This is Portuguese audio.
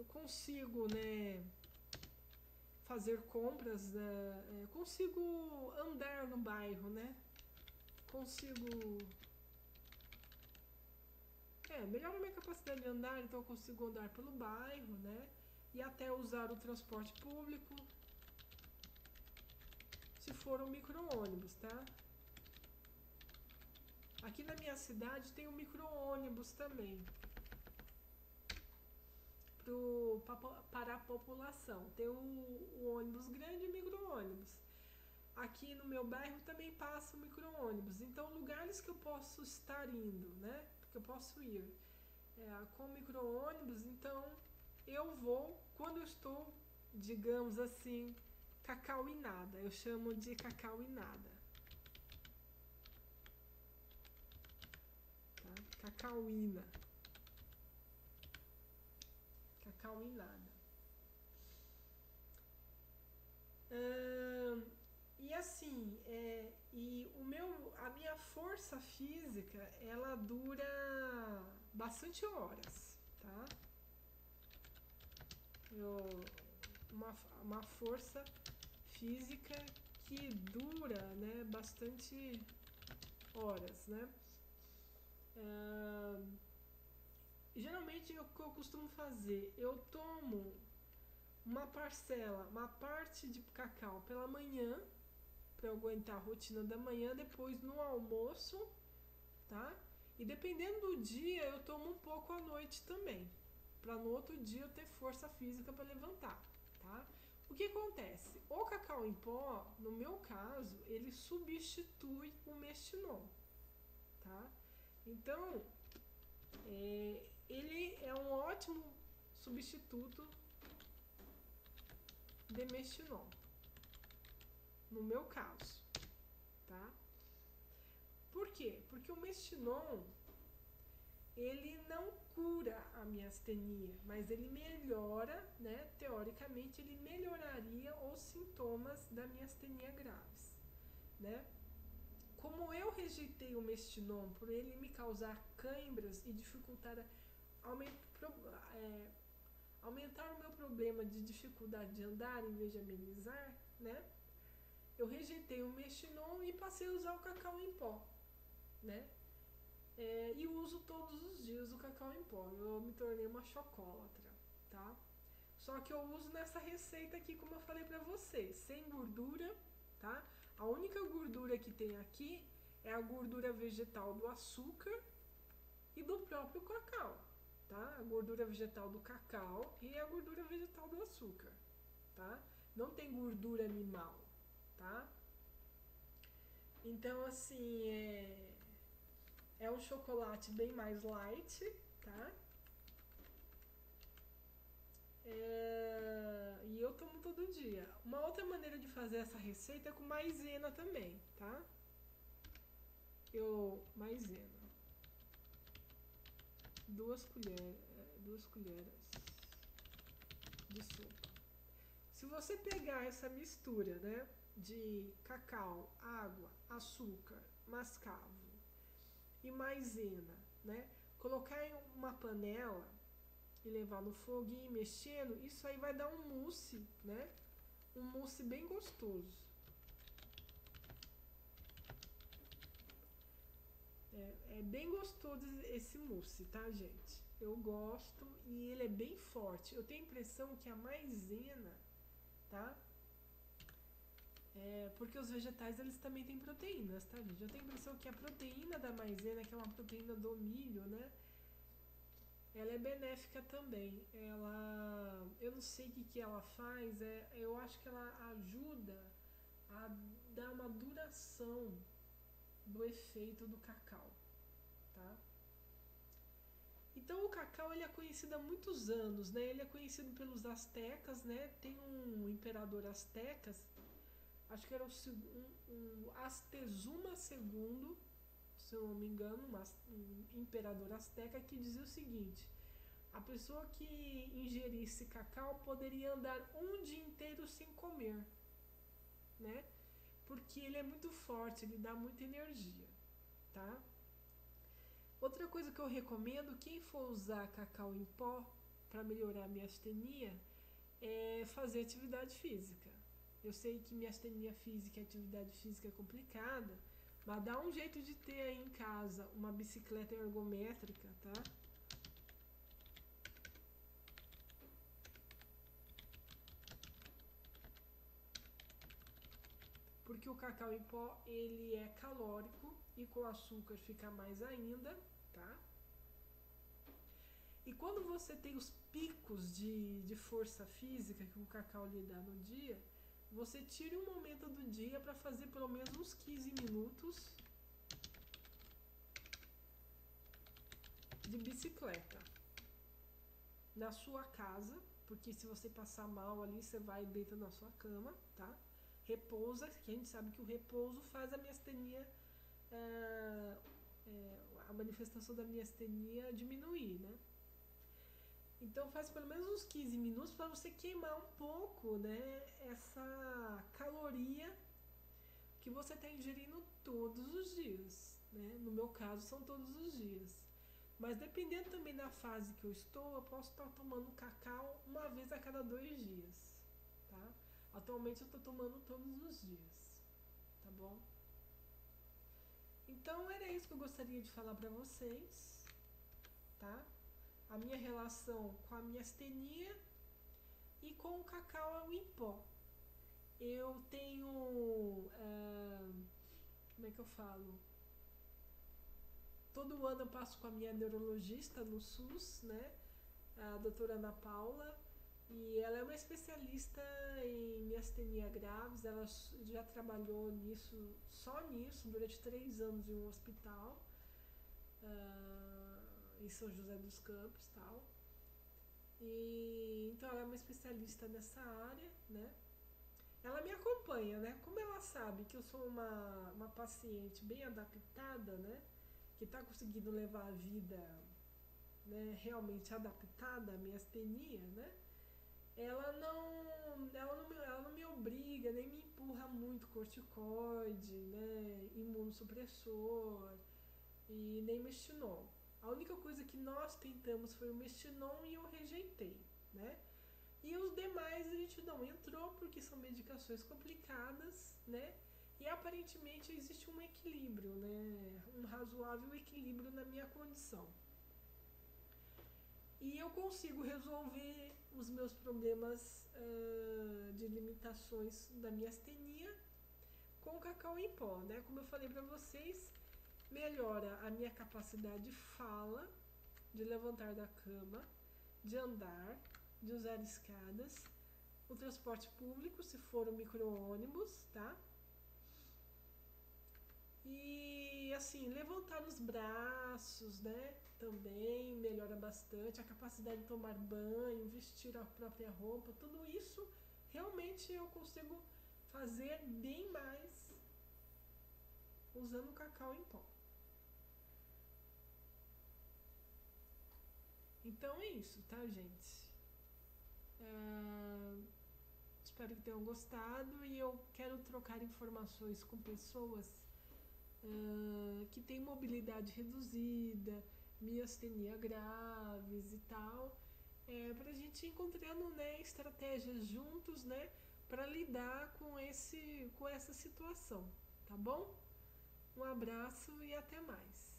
eu consigo, né, fazer compras, né, é, consigo andar no bairro, né? Consigo é, melhora minha capacidade de andar, então eu consigo andar pelo bairro, né? E até usar o transporte público, se for um micro-ônibus, tá? Aqui na minha cidade tem um micro-ônibus também. Pra, para a população. Tem o, o ônibus grande e micro-ônibus. Aqui no meu bairro também passa o micro-ônibus. Então, lugares que eu posso estar indo, né? Que eu posso ir é, com micro-ônibus, então eu vou quando eu estou, digamos assim, cacauinada. Eu chamo de cacauinada. Tá? Cacauína. Cacauinada. Hum, e assim, é, e o meu, a minha força física, ela dura bastante horas, tá? Eu, uma, uma força física que dura, né, bastante horas, né? É, geralmente o que eu costumo fazer, eu tomo uma parcela, uma parte de cacau pela manhã, para aguentar a rotina da manhã, depois no almoço, tá? E dependendo do dia, eu tomo um pouco à noite também, para no outro dia eu ter força física para levantar, tá? O que acontece? O cacau em pó, no meu caso, ele substitui o mestinon, tá? Então, é, é ótimo substituto de mestinon no meu caso, tá? Por quê? Porque o mestinon ele não cura a miastenia, mas ele melhora, né? Teoricamente, ele melhoraria os sintomas da miastenia graves, né? Como eu rejeitei o mestinon por ele me causar câimbras e dificultar a, é, aumentar o meu problema de dificuldade de andar em vez de amenizar, né? eu rejeitei o mestinon e passei a usar o cacau em pó, né? É, e uso todos os dias o cacau em pó. Eu me tornei uma chocolatra, tá? Só que eu uso nessa receita aqui, como eu falei pra vocês, sem gordura, tá? A única gordura que tem aqui é a gordura vegetal do açúcar e do próprio cacau, tá? A gordura vegetal do cacau e a gordura vegetal do açúcar, tá? Não tem gordura animal, tá? Então, assim, é, é um chocolate bem mais light, tá? É, e eu tomo todo dia. Uma outra maneira de fazer essa receita é com maisena também, tá? Eu maisena. Duas colheres, duas colheres de sopa. Se você pegar essa mistura, né? de cacau, água, açúcar, mascavo e maisena, né? Colocar em uma panela e levar no fogo e ir mexendo, isso aí vai dar um mousse, né? Um mousse bem gostoso. É, é bem gostoso esse mousse, tá, gente? Eu gosto e ele é bem forte. Eu tenho a impressão que a maisena, tá? É, porque os vegetais eles também têm proteínas, tá, gente? Eu tenho a impressão que a proteína da maisena, que é uma proteína do milho, né? Ela é benéfica também. Ela. Eu não sei o que, que ela faz, é, eu acho que ela ajuda a dar uma duração do efeito do cacau, tá? Então o cacau ele é conhecido há muitos anos, né? Ele é conhecido pelos astecas, né? Tem um imperador astecas acho que era o um, um Astezuma II, se eu não me engano, um imperador asteca, que dizia o seguinte: a pessoa que ingerisse cacau poderia andar um dia inteiro sem comer, né? Porque ele é muito forte, ele dá muita energia, tá? Outra coisa que eu recomendo, quem for usar cacau em pó, para melhorar a miastenia é fazer atividade física. Eu sei que miastenia física e atividade física é complicada, mas dá um jeito de ter aí em casa uma bicicleta ergométrica, tá? Porque o cacau em pó, ele é calórico e com açúcar fica mais ainda, tá? E quando você tem os picos de, de força física que o cacau lhe dá no dia, você tire um momento do dia para fazer pelo menos uns 15 minutos de bicicleta na sua casa, porque se você passar mal ali, você vai dentro na sua cama, tá? Repousa, que a gente sabe que o repouso faz a miastenia, é, é, a manifestação da miastenia diminuir, né? Então faz pelo menos uns 15 minutos para você queimar um pouco, né, essa caloria que você está ingerindo todos os dias, né? No meu caso são todos os dias. Mas dependendo também da fase que eu estou, eu posso estar tomando cacau uma vez a cada dois dias, tá? Atualmente eu estou tomando todos os dias, tá bom? Então era isso que eu gostaria de falar para vocês, tá? a minha relação com a minha astenia e com o cacau em pó. Eu tenho. Uh, como é que eu falo? Todo ano eu passo com a minha neurologista no SUS, né? A doutora Ana Paula. E ela é uma especialista em miastenia graves. Ela já trabalhou nisso, só nisso, durante três anos em um hospital. Uh, em São José dos Campos tal. E então ela é uma especialista nessa área, né? Ela me acompanha, né? Como ela sabe que eu sou uma, uma paciente bem adaptada, né? Que está conseguindo levar a vida né, realmente adaptada à minha astenia, né? Ela não, ela não, ela não me obriga, nem me empurra muito corticoide, né? Imunossupressor e nem mestinol. A única coisa que nós tentamos foi o mestinon e eu rejeitei, né? E os demais a gente não entrou porque são medicações complicadas, né? E aparentemente existe um equilíbrio, né? Um razoável equilíbrio na minha condição. E eu consigo resolver os meus problemas uh, de limitações da minha astenia com cacau em pó, né? Como eu falei para vocês, melhora a minha capacidade de fala, de levantar da cama, de andar, de usar escadas, o transporte público, se for um micro-ônibus, tá? E assim, levantar os braços, né? Também melhora bastante. A capacidade de tomar banho, vestir a própria roupa, tudo isso realmente eu consigo fazer bem mais usando cacau em pó. Então é isso, tá, gente? Uh, espero que tenham gostado e eu quero trocar informações com pessoas que têm mobilidade reduzida, miastenia graves e tal, é, para a gente encontrando né, estratégias juntos, né, para lidar com esse, com essa situação, tá bom? Um abraço e até mais.